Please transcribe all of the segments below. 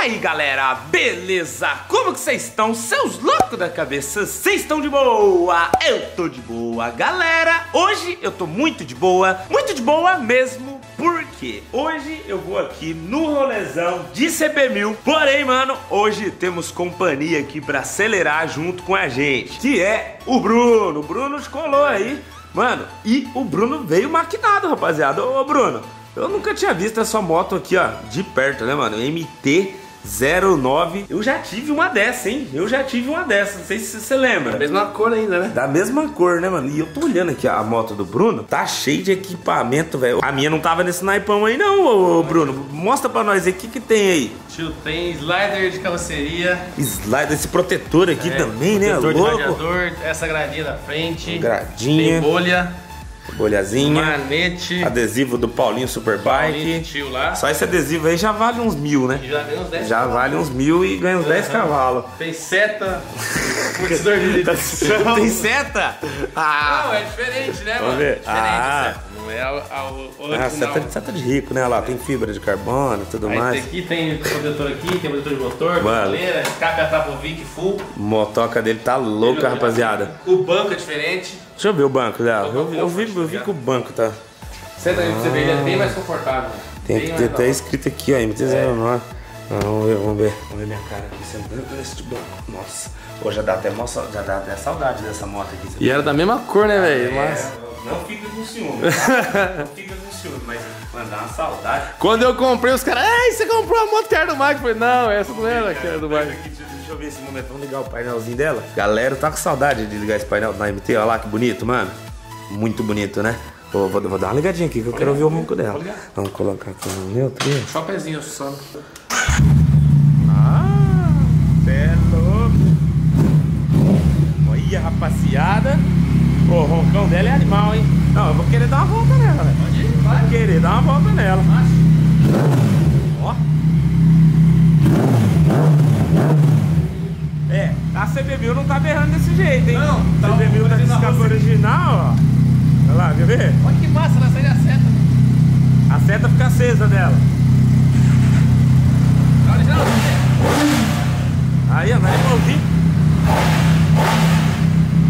aí galera, beleza? Como que vocês estão? Seus loucos da cabeça, vocês estão de boa? Eu tô de boa, galera Hoje eu tô muito de boa, muito de boa mesmo Porque hoje eu vou aqui no rolezão de CP1000 Porém, mano, hoje temos companhia aqui pra acelerar junto com a gente Que é o Bruno, o Bruno colou aí Mano, e o Bruno veio maquinado, rapaziada Ô Bruno, eu nunca tinha visto essa moto aqui, ó, de perto, né, mano? MT 09. Eu já tive uma dessa, hein? Eu já tive uma dessa, não sei se você lembra. Da mesma cor ainda, né? Da mesma cor, né, mano? E eu tô olhando aqui a moto do Bruno, tá cheio de equipamento, velho. A minha não tava nesse naipão aí não, ô, Bruno. Mostra pra nós aí, o que que tem aí? Tio, tem slider de carroceria. Slider, esse protetor aqui é, também, né? Protetor de radiador, essa gradinha da frente. Gradinha. Tem bolha. Bolhazinha. Manete. Adesivo do Paulinho Superbike. tio lá. Só esse adesivo aí já vale uns mil, né? Já ganha uns 10 Já cavalos. vale uns mil e ganha uns 10 cavalos. Tem seta. Direção. Tem seta? Ah! Não, é diferente, né, Vamos mano? ver. É diferente Ah. a seta. Não é a, a, a Ah, seta, seta de rico, né? Olha lá, tem fibra de carbono e tudo Aí mais. tem aqui, tem protetor aqui, tem protetor de motor, brasileira, escape Atrapovic full. Motoca dele tá louca, rapaziada. O banco é diferente. Deixa eu ver o banco dela. Eu, eu vi, eu vi que o banco tá. Senta aí pra você ver, ele é bem mais confortável. Tem que ter até escrito aqui, ó, MT-09. Ah, Vamos ver, vamos ver. Vamos ver minha cara aqui sentando nesse banco. Nossa, Pô, já dá até, já dá até saudade dessa moto aqui. E era da mesma cor, né, velho? É, Mas. não fica com ciúme. não fica com ciúme, mas mano, dá uma saudade. Quando eu comprei, os caras, ai, você comprou a moto que era do Mike? Eu falei, não, essa não era que era do Mike. Deixa, eu ver esse momento. Vamos ligar o painelzinho dela. Galera, tá com saudade de ligar esse painel na MT. Olha lá que bonito, mano. Muito bonito, né? Vou, vou, vou dar uma ligadinha aqui que eu quero ouvir o ronco dela. Vamos colocar aqui no neutro. Só pezinho só. Ah, é louco. Olha, rapaziada. Pô, o roncão dela é animal, hein? Não, eu vou querer dar uma volta nela, velho. Pode ir, vai. Vou querer dar uma volta nela. Ó. É, a CB1000 não tá berrando desse jeito, hein? Não, tá a CB1000 tá com fazendo a escape roça. original, ó. Olha lá, quer ver? Olha que massa, ela sai da seta. A seta fica acesa dela. Tá original? Aí, ó, vai ouvir.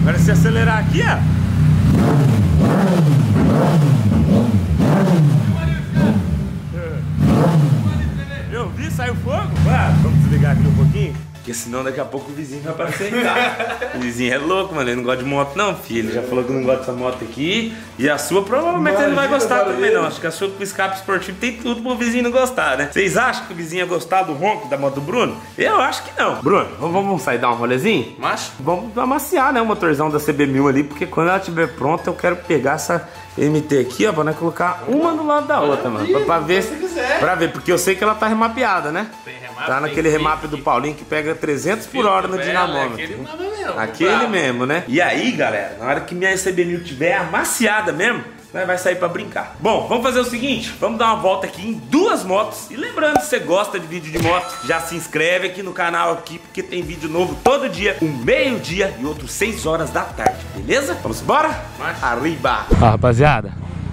Agora se acelerar aqui, ó. Eu vi, saiu fogo. Ah, vamos desligar aqui um pouquinho. Porque senão daqui a pouco o vizinho vai aparecer em casa. o vizinho é louco, mano. Ele não gosta de moto, não, filho. Ele já falou que não gosta dessa moto aqui. E a sua provavelmente ele não vai Imagina, gostar barulho. também, não. Acho que a sua com escape esportivo tem tudo pro vizinho não gostar, né? Vocês acham que o vizinho ia gostar do ronco da moto do Bruno? Eu acho que não. Bruno, vamos, vamos sair dar um rolezinho? Macho? Vamos amaciar, né, o motorzão da CB1000 ali, porque quando ela estiver pronta, eu quero pegar essa MT aqui, ó, pra nós colocar uma do lado da outra, mano. Pra, pra ver, se quiser. pra ver, porque eu sei que ela tá remapeada, né? Tem remap, Tá naquele remap do Paulinho que pega 300 por hora no Velho, dinamômetro. Aquele mesmo. Aquele mesmo, né? E aí, galera, na hora que minha CB1000 tiver amaciada mesmo, nós vai sair pra brincar. Bom, vamos fazer o seguinte, vamos dar uma volta aqui em duas motos. E lembrando, se você gosta de vídeo de moto, já se inscreve aqui no canal aqui, porque tem vídeo novo todo dia, um meio-dia e outro 6 horas da tarde, beleza? Vamos embora? Arriba! Ó, rapaziada,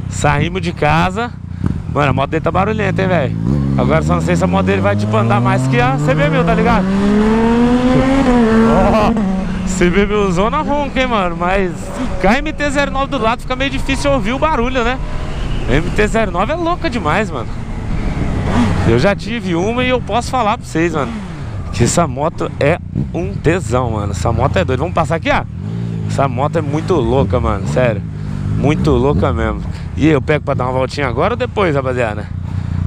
saímos de casa. Mano, a moto dele tá barulhenta, hein, velho? Agora só não sei se a moto dele vai, tipo, andar mais que a CB1000, tá ligado? Ó, CB1000 zona ronca, hein, mano? Mas com a MT-09 do lado fica meio difícil ouvir o barulho, né? A MT-09 é louca demais, mano. Eu já tive uma e eu posso falar pra vocês, mano. Que essa moto é um tesão, mano. Essa moto é doida. Vamos passar aqui, ó? Essa moto é muito louca, mano. Sério. Muito louca mesmo. E eu pego pra dar uma voltinha agora ou depois, rapaziada?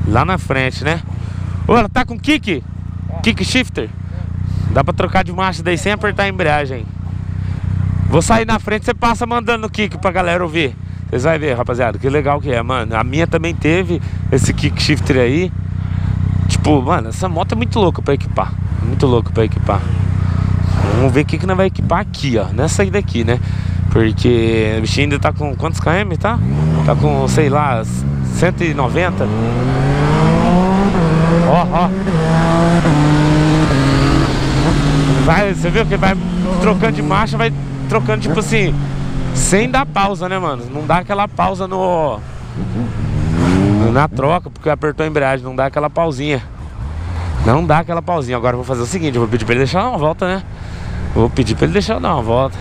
Lá na frente, né? Ô, ela tá com kick? Kick shifter? Dá pra trocar de marcha daí sem apertar a embreagem. Vou sair na frente, você passa mandando o kick pra galera ouvir. Vocês vão ver, rapaziada, que legal que é, mano. A minha também teve esse kick shifter aí. Tipo, mano, essa moto é muito louca pra equipar. Muito louca pra equipar. Vamos ver o que, que nós vai equipar aqui, ó. Nessa aí daqui, né? Porque o bichinho ainda tá com quantos km, tá? Tá com, sei lá, 190. Ó, ó. Vai, você viu que vai trocando de marcha, vai trocando tipo assim, sem dar pausa, né, mano? Não dá aquela pausa no na troca, porque apertou a embreagem, não dá aquela pausinha. Não dá aquela pausinha. Agora vou fazer o seguinte, vou pedir pra ele deixar uma volta, né? Vou pedir pra ele deixar dar uma volta.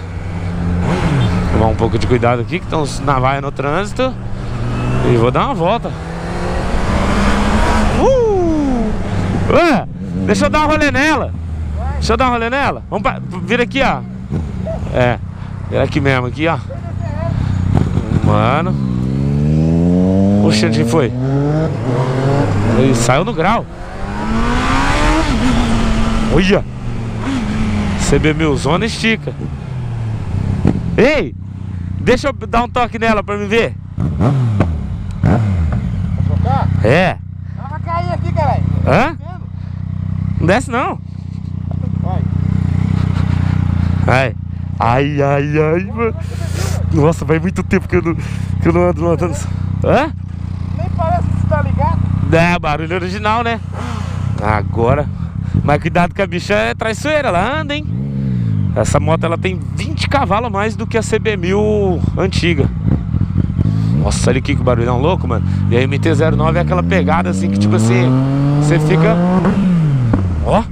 Tomar um pouco de cuidado aqui, que estão na vaia no trânsito. E vou dar uma volta. Uh! Deixa eu dar um rolê nela. Deixa eu dar um rolê nela. Vamos pra, vir aqui, ó. É, vir aqui mesmo, aqui, ó. Mano. Oxe, onde foi? Ele saiu no grau. Olha! CB zona estica. Ei! Deixa eu dar um toque nela pra me ver. Trocar? É. Ela vai cair aqui, caralho. Hã? Não desce não. Vai. Ai. Ai, ai, ai, mano. Nossa, faz muito tempo que eu não, que eu não ando andando. Hã? Nem parece que você tá ligado. É, barulho original, né? Agora. Mas cuidado que a bicha é traiçoeira, ela anda, hein? Essa moto ela tem 20 cavalos a mais do que a CB1000 antiga. Nossa, olha aqui que barulhão louco, mano. E a MT-09 é aquela pegada assim que tipo assim, você fica. Ó!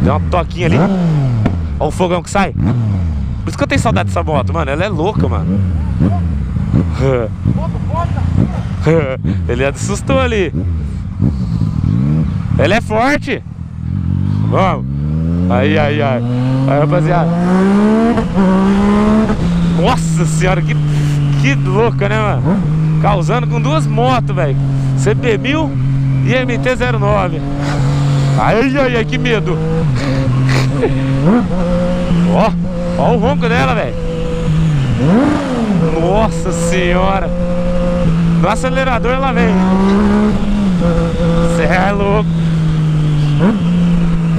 Deu uma toquinha ali. Ó o fogão que sai. Por isso que eu tenho saudade dessa moto, mano. Ela é louca, mano. Ele assustou ali. Ele é forte. Vamos. Aí, aí, aí. Aí, rapaziada. Nossa senhora, que, que louca, né, mano? Causando com duas motos, velho. CP1000 e MT-09. Ai, ai, ai, que medo. Ó, ó o ronco dela, velho. Nossa senhora. No acelerador ela vem. Cê é louco.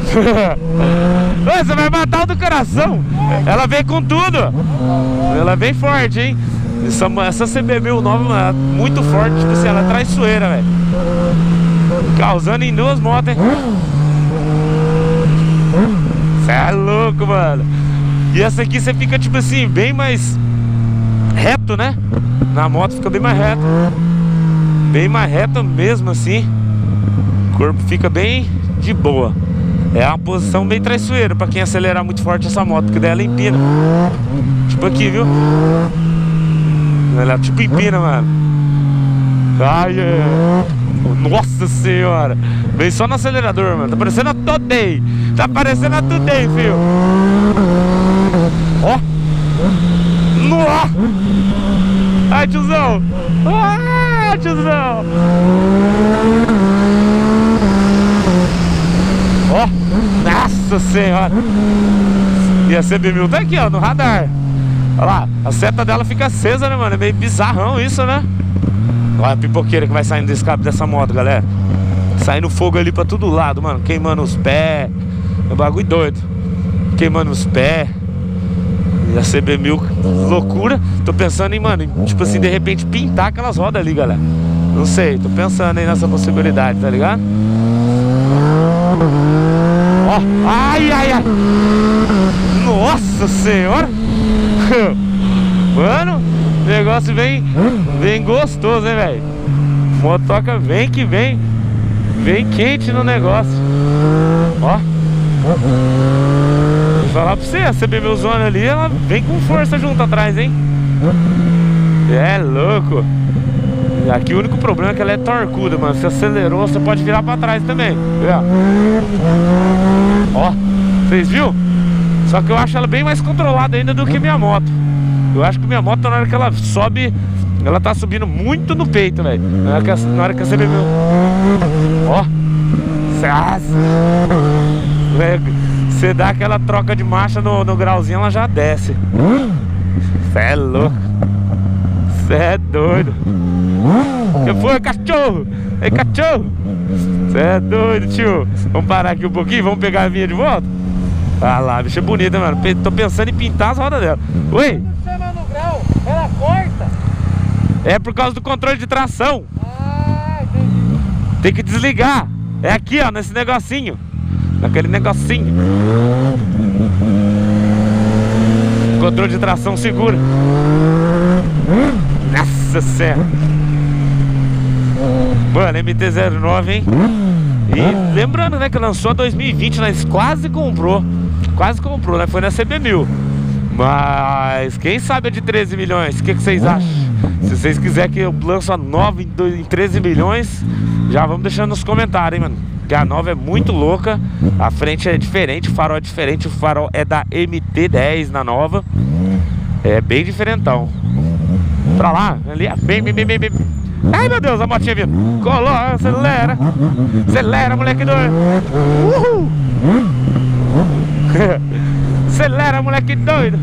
Você vai matar o do coração. Ela vem com tudo. Ela vem forte, hein? Essa, essa CB1000 nova, mano, é muito forte. Tipo assim, ela é traiçoeira, velho. Causando em duas motos, hein? Cê é louco, mano. E essa aqui você fica, tipo assim, bem mais reto, né? Na moto fica bem mais reto. Bem mais reto mesmo, assim. O corpo fica bem de boa. É uma posição bem traiçoeira pra quem acelerar muito forte essa moto, porque daí ela empina. Tipo aqui, viu? Ela tipo empina, mano. Ai, é. Nossa senhora! Vem só no acelerador, mano. Tá parecendo a Today. Tá parecendo a Today, filho. Ó! Nossa! Ai, tiozão! Tiozão! Ó! Nossa senhora! E a CB1000 tá aqui, ó, no radar. Olha lá, a seta dela fica acesa, né, mano? É meio bizarrão isso, né? Olha a pipoqueira que vai saindo do escape dessa moto, galera. Saindo fogo ali pra todo lado, mano. Queimando os pés. É um bagulho doido. Queimando os pés. E a CB1000, loucura. Tô pensando em, mano, tipo assim, de repente pintar aquelas rodas ali, galera. Não sei, tô pensando aí nessa possibilidade, tá ligado? Ó, ai, ai, ai. Nossa senhora. Negócio vem, vem gostoso, hein, velho? Motoca vem que vem. Vem quente no negócio. Ó. Vou falar pra você, a CB zona ali, ela vem com força junto atrás, hein? É louco. Aqui o único problema é que ela é torcuda, mano. Se acelerou, você pode virar pra trás também. Ó, vocês viu? Só que eu acho ela bem mais controlada ainda do que minha moto. Eu acho que minha moto, na hora que ela sobe, ela tá subindo muito no peito, velho. Na, na hora que você bebeu. Ó. Você dá aquela troca de marcha no, no grauzinho, ela já desce. Cê é louco. Cê é doido. Que foi, cachorro? Ei, cachorro? Cê é doido, tio. Vamos parar aqui um pouquinho, vamos pegar a minha de volta? Ah lá, bicha bonita, mano. Tô pensando em pintar as rodas dela. Oi, Chama no grau, ela corta. É por causa do controle de tração. Ah, entendi. Tem que desligar. É aqui, ó, nesse negocinho. Naquele negocinho. Controle de tração segura. Nossa senhora. Mano, MT-09, hein? E lembrando, né, que lançou 2020, nós quase comprou. Quase comprou, né? Foi na CB1000. Mas quem sabe a de 13 milhões? O que, que vocês acham? Se vocês quiserem que eu lance a nova em, dois- em 13 milhões, já vamos deixando nos comentários, hein, mano. Porque a nova é muito louca. A frente é diferente, o farol é diferente. O farol é da MT10 na nova. É bem diferentão. Pra lá, ali, bem, bem, bem, bem, bem. Ai meu Deus, a motinha vindo. Colou, acelera. Acelera, moleque doido. Uhul. acelera, moleque doido.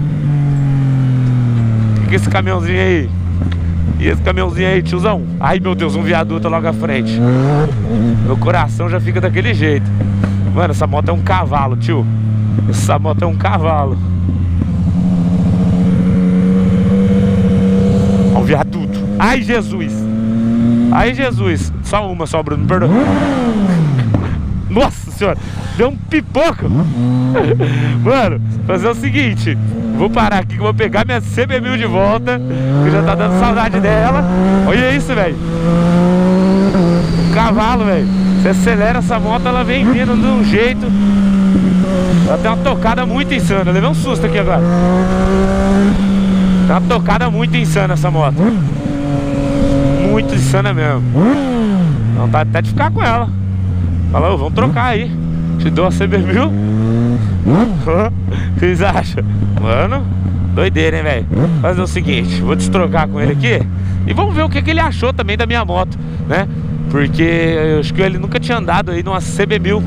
O que é esse caminhãozinho aí? E esse caminhãozinho aí, tiozão? Ai meu Deus, um viaduto logo à frente. Meu coração já fica daquele jeito. Mano, essa moto é um cavalo, tio. Essa moto é um cavalo. Ó, o viaduto. Ai, Jesus. Ai, Jesus. Só uma, só, Bruno, perdoa. Nossa senhora, deu um pipoco. Mano, fazer o seguinte. Vou parar aqui que vou pegar minha CB1000 de volta. Que já tá dando saudade dela. Olha isso, velho. Cavalo, velho. Você acelera essa moto, ela vem vindo de um jeito. Ela tem uma tocada muito insana. Eu levei um susto aqui agora. Tem uma tocada muito insana essa moto. Muito insana mesmo. Não tá até de ficar com ela. Falou, vamos trocar aí. Te dou a CB1000. O que vocês acham? Mano, doideira, hein, velho? Fazer o seguinte, vou destrocar com ele aqui e vamos ver o que, que ele achou também da minha moto, né? Porque eu acho que ele nunca tinha andado aí numa CB1000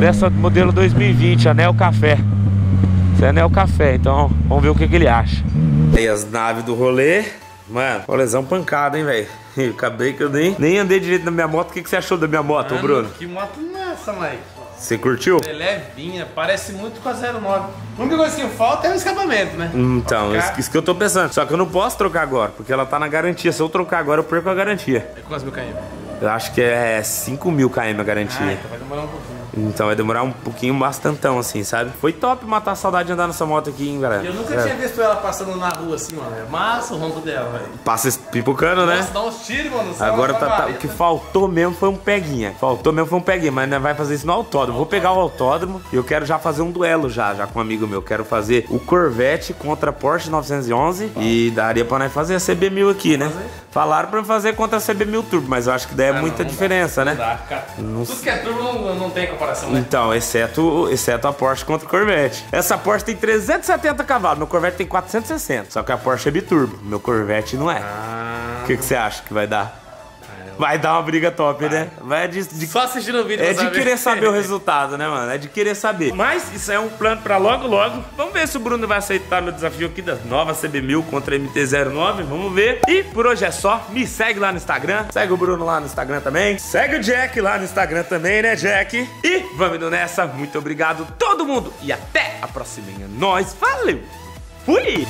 dessa modelo 2020, Anel Café. Esse é Anel Café, então vamos ver o que, que ele acha. Aí as naves do rolê. Mano, rolezão pancada, hein, velho? Acabei que eu nem, nem andei direito na minha moto. O que, que você achou da minha moto, ô, Bruno? Que moto massa, Mike. Você curtiu? É levinha, parece muito com a 09. A única coisa que falta é o escapamento, né? Então, isso, isso que eu tô pensando. Só que eu não posso trocar agora, porque ela tá na garantia. Se eu trocar agora, eu perco a garantia. É quantos mil km? Eu acho que é 5 mil km a garantia. Ah, então vai demorar um pouquinho. Então vai demorar um pouquinho, bastantão, assim, sabe? Foi top matar a saudade de andar nessa moto aqui, hein, galera. Eu nunca É. tinha visto ela passando na rua assim, mano. É massa o ronco dela, velho. Passa pipocando, né? Nossa, dá uns tiros, mano. Agora tá, tá- o que faltou mesmo foi um peguinha. Faltou mesmo foi um peguinha, mas nós vai fazer isso no autódromo. Vou pegar o autódromo e eu quero já fazer um duelo já, já com um amigo meu. Quero fazer o Corvette contra a Porsche 911 e daria pra nós fazer a CB1000 aqui, né? Falaram pra eu fazer contra a CB1000 Turbo, mas eu acho que daí é Ah, não, muita não dá. diferença, né? Não dá, cara. Tudo que é turbo não, não tem comparação, né? Então, exceto, exceto a Porsche contra o Corvette. Essa Porsche tem 370 cavalos, meu Corvette tem 460. Só que a Porsche é biturbo, meu Corvette não é. Ah, O que, que você acha que vai dar? Vai dar uma briga top, né? Vai de, de Só assistindo o vídeo É de querer saber o resultado, né, mano? É de querer saber. Mas isso é um plano pra logo, logo. Vamos ver se o Bruno vai aceitar meu desafio aqui da nova CB1000 contra a MT-09. Vamos ver. E por hoje é só. Me segue lá no Instagram. Segue o Bruno lá no Instagram também. Segue o Jack lá no Instagram também, né, Jack? E vamos indo nessa. Muito obrigado, todo mundo. E até a próxima. Nós. Valeu. Fui!